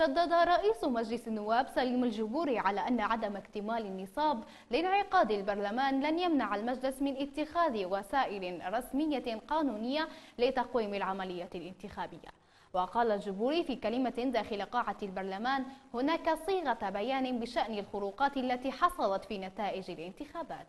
شدد رئيس مجلس النواب سليم الجبوري على أن عدم اكتمال النصاب لانعقاد البرلمان لن يمنع المجلس من اتخاذ وسائل رسمية قانونية لتقويم العملية الانتخابية. وقال الجبوري في كلمة داخل قاعة البرلمان هناك صيغة بيان بشأن الخروقات التي حصلت في نتائج الانتخابات.